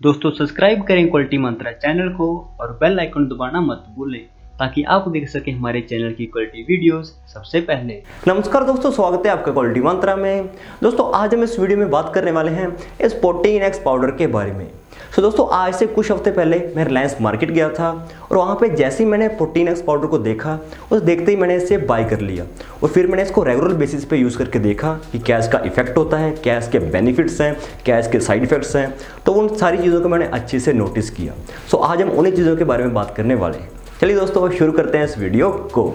दोस्तों सब्सक्राइब करें क्वालिटी मंत्रा चैनल को और बेल आइकन दबाना मत भूलें, ताकि आप देख सकें हमारे चैनल की क्वालिटी वीडियोस सबसे पहले। नमस्कार दोस्तों, स्वागत है आपका क्वालिटी मंत्रा में। दोस्तों, आज हम इस वीडियो में बात करने वाले हैं इस प्रोटीन एक्स पाउडर के बारे में। सो दोस्तों, आज से कुछ हफ़्ते पहले मैं रिलायंस मार्केट गया था और वहाँ पे जैसे ही मैंने प्रोटीन एक्स पाउडर को देखा, उस देखते ही मैंने इसे बाय कर लिया और फिर मैंने इसको रेगुलर बेसिस पे यूज़ करके देखा कि क्या इसका इफ़ेक्ट होता है, क्या इसके बेनिफिट्स हैं, क्या इसके साइड इफेक्ट्स हैं। तो उन सारी चीज़ों को मैंने अच्छे से नोटिस किया। सो आज हम उन्हीं चीज़ों के बारे में बात करने वाले हैं। चलिए दोस्तों शुरू करते हैं इस वीडियो को।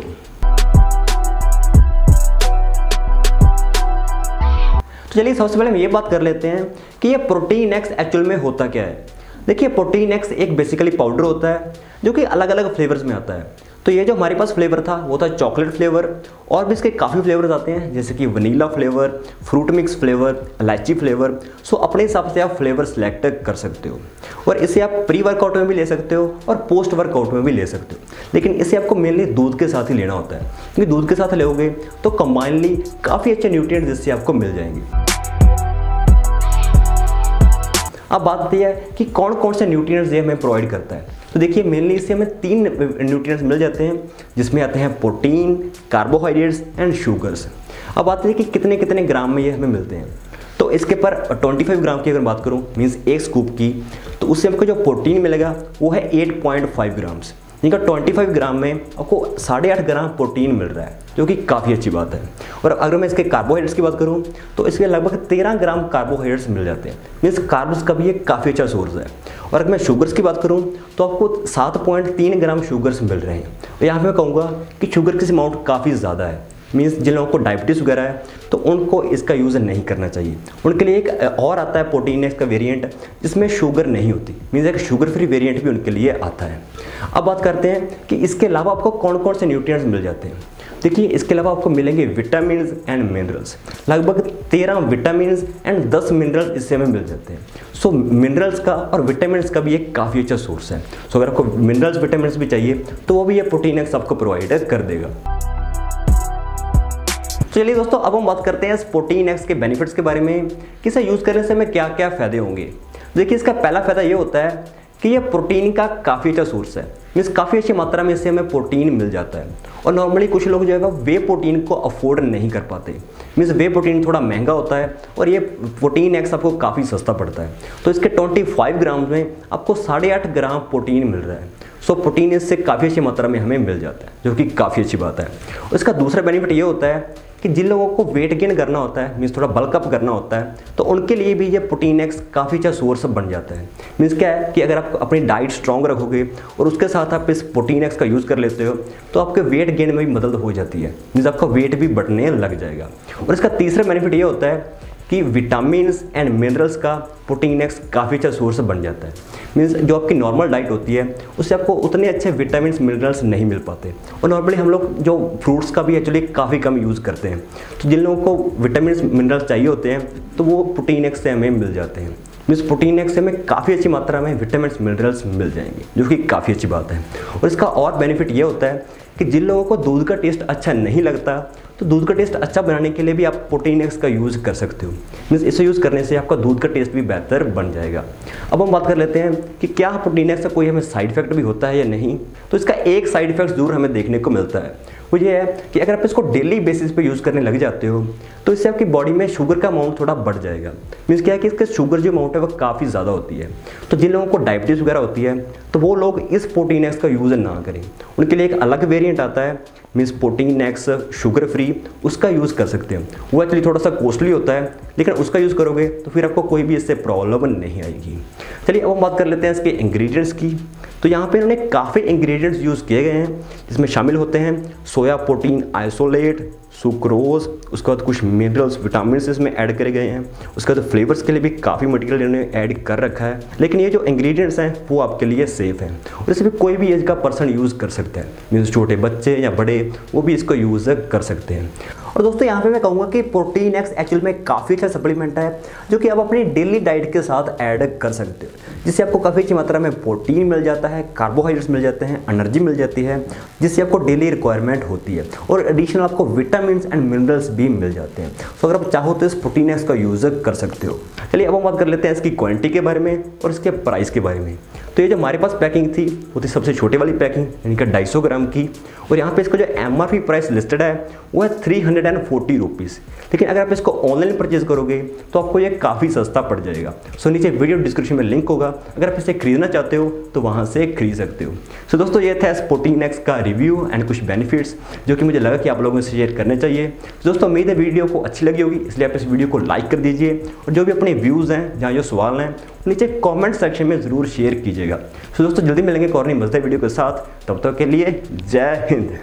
चलिए सबसे पहले हम ये बात कर लेते हैं कि ये प्रोटीन एक्स एक्चुअल में होता क्या है। देखिए प्रोटीन एक्स एक बेसिकली पाउडर होता है, जो कि अलग अलग फ्लेवर्स में आता है। तो ये जो हमारे पास फ्लेवर था, वो था चॉकलेट फ्लेवर और भी इसके काफ़ी फ्लेवर्स आते हैं, जैसे कि vanilla flavour fruit mix flavour इलायची फ्लेवर सो अपने हिसाब से आप फ्लेवर सेलेक्ट कर सकते हो और इसे आप प्री वर्कआउट में भी ले सकते हो और पोस्ट वर्कआउट में भी ले सकते हो। लेकिन इसे आपको मेनली दूध के साथ ही लेना होता है। क्योंकि दूध के साथ लोगे तो कंबाइनली काफ़ी अच्छे न्यूट्रिएंट्स इससे आपको मिल जाएँगे। अब बात आती है कि कौन कौन से न्यूट्रिएंट्स ये हमें प्रोवाइड करता है। तो देखिए मेनली इससे हमें तीन न्यूट्रिएंट्स मिल जाते हैं, जिसमें आते हैं प्रोटीन कार्बोहाइड्रेट्स एंड शुगर्स अब बात है कि कितने कितने ग्राम में ये हमें मिलते हैं। तो इसके पर 25 ग्राम की अगर बात करूँ मीन्स एक स्कूप की तो उससे हमको जो प्रोटीन मिलेगा, वो है 8.5 ग्राम्स जिनका 25 ग्राम में आपको साढ़े आठ ग्राम प्रोटीन मिल रहा है, जो कि काफ़ी अच्छी बात है। और अगर मैं इसके कार्बोहाइड्रेट्स की बात करूँ तो इसके लगभग 13 ग्राम कार्बोहाइड्रेट्स मिल जाते हैं। मीन्स कार्ब्स का भी एक काफ़ी अच्छा सोर्स है। और अगर मैं शुगर्स की बात करूँ तो आपको सात पॉइंट तीन ग्राम शुगर्स मिल रहे हैं। यहाँ पर मैं कहूँगा कि शुगर की अमाउंट काफ़ी ज़्यादा है। मीन्स जिन लोगों को डायबिटीज़ वगैरह है तो उनको इसका यूज़ नहीं करना चाहिए। उनके लिए एक और आता है प्रोटीन एक्स का वेरिएंट जिसमें शुगर नहीं होती। मीन्स एक शुगर फ्री वेरिएंट भी उनके लिए आता है। अब बात करते हैं कि इसके अलावा आपको कौन कौन से न्यूट्रिएंट्स मिल जाते हैं। देखिए, इसके अलावा आपको मिलेंगे विटामिन एंड मिनरल्स लगभग तेरह विटामिन एंड दस मिनरल्स इससे हमें मिल जाते हैं। सो मिनरल्स का और विटामिन का भी एक काफ़ी अच्छा सोर्स है। सो अगर आपको मिनरल्स विटामिन भी चाहिए तो वो भी ये प्रोटीन एक्स आपको प्रोवाइड कर देगा। चलिए दोस्तों, अब हम बात करते हैं इस प्रोटीन एक्स के बेनिफिट्स के बारे में कि इसे यूज़ करने से हमें क्या क्या फ़ायदे होंगे। देखिए, इसका पहला फ़ायदा ये होता है कि ये प्रोटीन का काफ़ी अच्छा सोर्स है। मीन्स काफ़ी अच्छी मात्रा में इससे हमें प्रोटीन मिल जाता है। और नॉर्मली कुछ लोग जो है वे प्रोटीन को अफोर्ड नहीं कर पाते। मीन्स वे प्रोटीन थोड़ा महँगा होता है और ये प्रोटीन एक्स आपको काफ़ी सस्ता पड़ता है। तो इसके 25 ग्राम में आपको साढ़े आठ ग्राम प्रोटीन मिल रहा है। सो प्रोटीन इससे काफ़ी अच्छी मात्रा में हमें मिल जाता है, जो कि काफ़ी अच्छी बात है। इसका दूसरा बेनिफिट ये होता है कि जिन लोगों को वेट गेन करना होता है मीन्स थोड़ा बल्कअप करना होता है तो उनके लिए भी ये प्रोटीन एक्स काफ़ी अच्छा सोर्स बन जाता है। मीन्स क्या है कि अगर आप अपनी डाइट स्ट्रॉन्ग रखोगे और उसके साथ आप इस प्रोटीन एक्स का यूज़ कर लेते हो तो आपके वेट गेन में भी मदद हो जाती है। मीन्स आपका वेट भी बढ़ने लग जाएगा। और इसका तीसरा बेनिफिट ये होता है कि विटामिन एंड मिनरल्स का प्रोटीन एक्स काफ़ी अच्छा सोर्स बन जाता है। मीन्स जो आपकी नॉर्मल डाइट होती है, उससे आपको उतने अच्छे विटामिन मिनरल्स नहीं मिल पाते। और नॉर्मली हम लोग जो फ्रूट्स का भी एक्चुअली काफ़ी कम यूज़ करते हैं। तो जिन लोगों को विटामिन मिनरल्स चाहिए होते हैं तो वो प्रोटीन एक्स से हमें मिल जाते हैं। मीन्स प्रोटीन एक्स हमें काफ़ी अच्छी मात्रा में विटामिन मिनरल्स मिल जाएँगे, जो कि काफ़ी अच्छी बात है। और इसका और बेनिफिट ये होता है कि जिन लोगों को दूध का टेस्ट अच्छा नहीं लगता तो दूध का टेस्ट अच्छा बनाने के लिए भी आप प्रोटीन एक्स का यूज़ कर सकते हो। मीन्स इसे यूज़ करने से आपका दूध का टेस्ट भी बेहतर बन जाएगा। अब हम बात कर लेते हैं कि क्या प्रोटीन एक्स का कोई हमें साइड इफ़ेक्ट भी होता है या नहीं? तो इसका एक साइड इफ़ेक्ट ज़रूर हमें देखने को मिलता है। वो ये है कि अगर आप इसको डेली बेसिस पे यूज़ करने लग जाते हो तो इससे आपकी बॉडी में शुगर का अमाउंट थोड़ा बढ़ जाएगा। मीन्स क्या है कि इसका शुगर जो अमाउंट है वो काफ़ी ज़्यादा होती है। तो जिन लोगों को डायबिटीज़ वगैरह होती है तो वो लोग इस प्रोटीन एक्स का यूज़ ना करें। उनके लिए एक अलग वेरियंट आता है means Protinex sugar free उसका यूज़ कर सकते हैं। वो एक्चुअली थोड़ा सा कॉस्टली होता है, लेकिन उसका यूज़ करोगे तो फिर आपको कोई भी इससे प्रॉब्लम नहीं आएगी। चलिए, अब हम बात कर लेते हैं इसके इंग्रेडिएंट्स की। तो यहाँ पे इन्होंने काफ़ी इंग्रेडिएंट्स यूज़ किए गए हैं, जिसमें शामिल होते हैं सोया प्रोटीन आइसोलेट सुक्रोज, उसके बाद कुछ मिनरल्स विटामिन इसमें ऐड करे गए हैं। उसके बाद फ्लेवर्स के लिए भी काफ़ी मटेरियल इन्होंने ऐड कर रखा है। लेकिन ये जो इंग्रेडिएंट्स हैं, वो आपके लिए सेफ़ हैं। और इसे भी कोई भी एज का पर्सन यूज़ कर सकता है। मीन्स छोटे बच्चे या बड़े, वो भी इसको यूज़ कर सकते हैं। और दोस्तों, यहाँ पे मैं कहूँगा कि प्रोटीन एक्स एक्चुअल में काफ़ी अच्छा सप्लीमेंट है, जो कि आप अपनी डेली डाइट के साथ ऐड कर सकते हो, जिससे आपको काफ़ी अच्छी मात्रा में प्रोटीन मिल जाता है कार्बोहाइड्रेट्स मिल जाते हैं एनर्जी मिल जाती है, जिससे आपको डेली रिक्वायरमेंट होती है, और एडिशनल आपको विटामिन एंड मिनरल्स भी मिल जाते हैं। तो अगर आप चाहो तो इस प्रोटीन एक्स का यूज़ कर सकते हो। चलिए, अब हम बात कर लेते हैं इसकी क्वांटिटी के बारे में और इसके प्राइस के बारे में। तो ये जो हमारे पास पैकिंग थी, वो थी सबसे छोटी वाली पैकिंग यानी कि ढाई ग्राम की, और यहाँ पे इसका जो एमआरपी प्राइस लिस्टेड है, वो है थ्री हंड्रेड फोर्टी रुपीज़ लेकिन अगर आप इसको ऑनलाइन परचेज करोगे तो आपको ये काफ़ी सस्ता पड़ जाएगा। सो नीचे वीडियो डिस्क्रिप्शन में लिंक होगा। अगर आप इसे खरीदना चाहते हो तो वहाँ से खरीद सकते हो। सो दोस्तों, ये था स्पोर्टिंग नेक्स का रिव्यू एंड कुछ बेनिफिट्स जो कि मुझे लगा कि आप लोगों से शेयर करने चाहिए। दोस्तों, उम्मीद है वीडियो को अच्छी लगी होगी, इसलिए आप इस वीडियो को लाइक कर दीजिए और जो भी अपने व्यूज़ हैं, जहाँ जो सवाल हैं, नीचे कमेंट सेक्शन में ज़रूर शेयर कीजिएगा। सो दोस्तों, जल्दी मिलेंगे नहीं मजदा वीडियो के साथ। तब तक के लिए जय हिंद।